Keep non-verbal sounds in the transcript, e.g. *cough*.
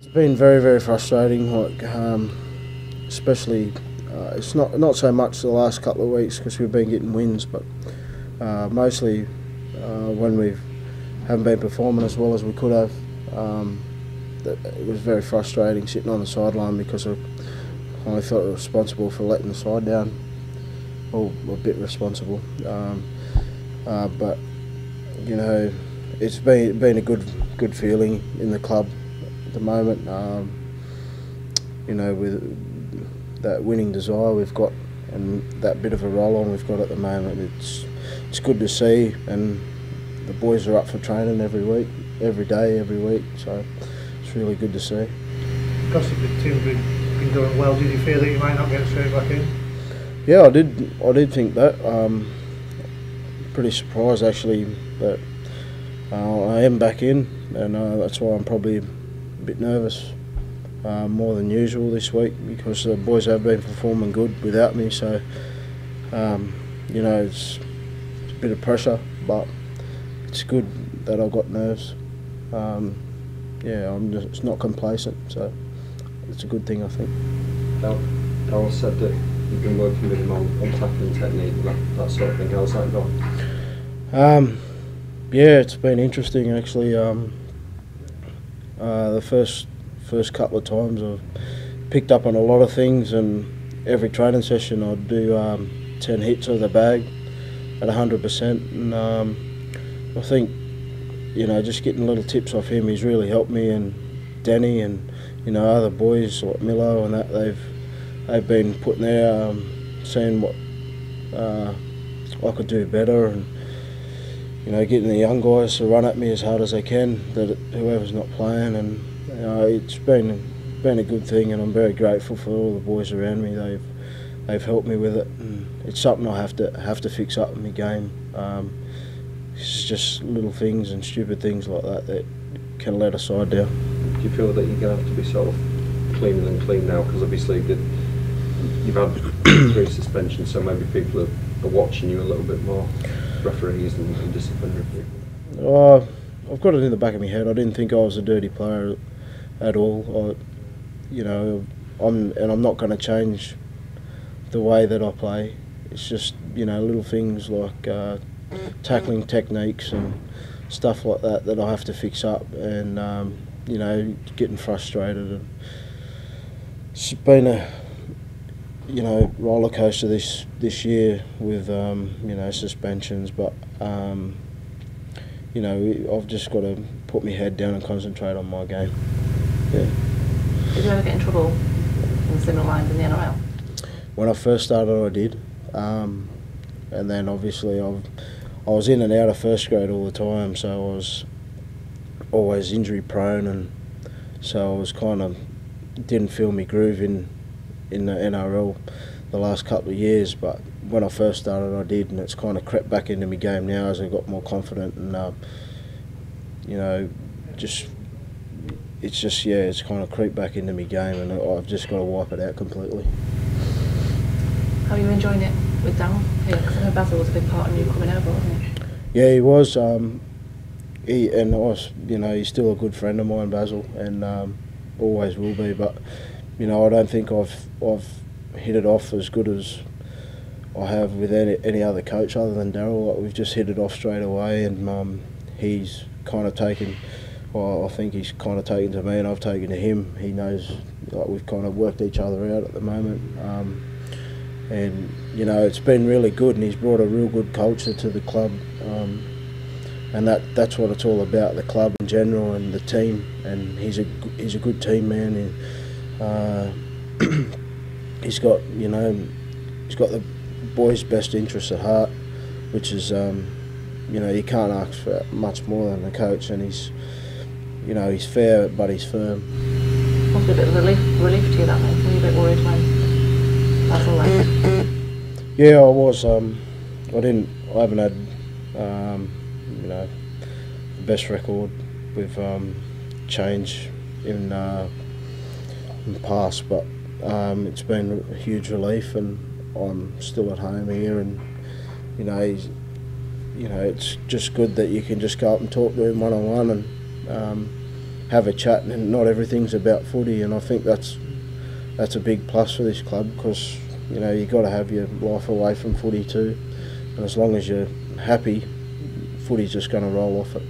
It's been very, very frustrating. Like, um, especially, uh, it's not not so much the last couple of weeks because we've been getting wins, but uh, mostly uh, when we haven't been performing as well as we could have. Um, it was very frustrating sitting on the sideline because I, felt responsible for letting the side down, or a bit responsible. Um, uh, but you know, it's been been a good good feeling in the club at the moment. Um, you know, with that winning desire we've got and that bit of a roll on we've got at the moment, it's it's good to see, and the boys are up for training every week, every day, every week. So it's really good to see. Gossip the team's been, been going well. Did you fear that you might not get straight back in? Yeah, I did. I did think that. Um, pretty surprised actually that uh, I am back in, and uh, that's why I'm probably bit nervous. Uh, more than usual this week because the boys have been performing good without me. So, um, you know, it's, it's, a bit of pressure, but it's good that I've got nerves. Um, yeah, I'm just it's not complacent, so it's a good thing, I think. Daryl said that you've been working with him on, on tackling technique and that, that sort of thing. How's that gone? Um, yeah, it's been interesting actually. Um, uh, the first first couple of times I've picked up on a lot of things, and every training session I'd do um, ten hits of the bag at hundred percent, and um, I think you know just getting little tips off him, he's really helped me, and Danny and you know other boys like Milo and that they've they've been putting their um, seeing what uh, I could do better and you know, getting the young guys to run at me as hard as they can, that whoever's not playing, and you know, it's been been a good thing, and I'm very grateful for all the boys around me. They've they've helped me with it, and it's something I have to have to fix up in my game. Um, it's just little things and stupid things like that that can let a side down. Do you feel that you're going to have to be sort of cleaner than clean now? Because obviously you've had *clears throat* three suspensions, so maybe people are, are watching you a little bit more referees and, and disciplinary people? Uh, I've got it in the back of my head. I didn't think I was a dirty player at all. I, you know, I'm and I'm not going to change the way that I play. It's just you know little things like uh, tackling techniques and stuff like that that I have to fix up, and um, you know getting frustrated. And it's been a you know roller coaster this this year with um, you know suspensions, but um, you know I've just got to put my head down and concentrate on my game. Yeah. Did you ever get in trouble in similar lines in the NRL? When I first started, I did, um, and then obviously I've I was in and out of first grade all the time, so I was always injury prone, and so I was kind of didn't feel me groove in in the NRL the last couple of years, but when I first started, I did, and it's kind of crept back into my game now as I got more confident, and um, you know, just it's just yeah, it's kind of crept back into my game, and I've just got to wipe it out completely. How are you enjoying it with here? Because I know Basil was a big part of you coming over, wasn't he? Yeah, he was. Um, he and I was, you know, he's still a good friend of mine, Basil, and um, always will be. But you know, I don't think I've I've hit it off as good as I have with any, any other coach other than Daryl. Like we've just hit it off straight away, and um, he's kind of taken. Well, I think he's kind of taken to me, and I've taken to him. He knows like we've kind of worked each other out at the moment, um, and you know it's been really good. And he's brought a real good culture to the club, um, and that that's what it's all about. The club in general and the team, and he's a he's a good team man. Uh, *clears throat* he's got you know he's got the boys' best interests at heart, which is um, you know you can't ask for much more than a coach, and he's you know he's fair but he's firm. Must be a bit of relief, relief to you that way. Were you a bit worried when Basil left? Yeah, I was. Um, I didn't. I haven't had um, you know the best record with um, change in. Uh, in the past, but um, it's been a huge relief, and I'm still at home here, and you know, you know, it's just good that you can just go up and talk to him one on one, and um, have a chat, and not everything's about footy. And I think that's that's a big plus for this club because you know you got to have your life away from footy too. And as long as you're happy, footy's just going to roll off it.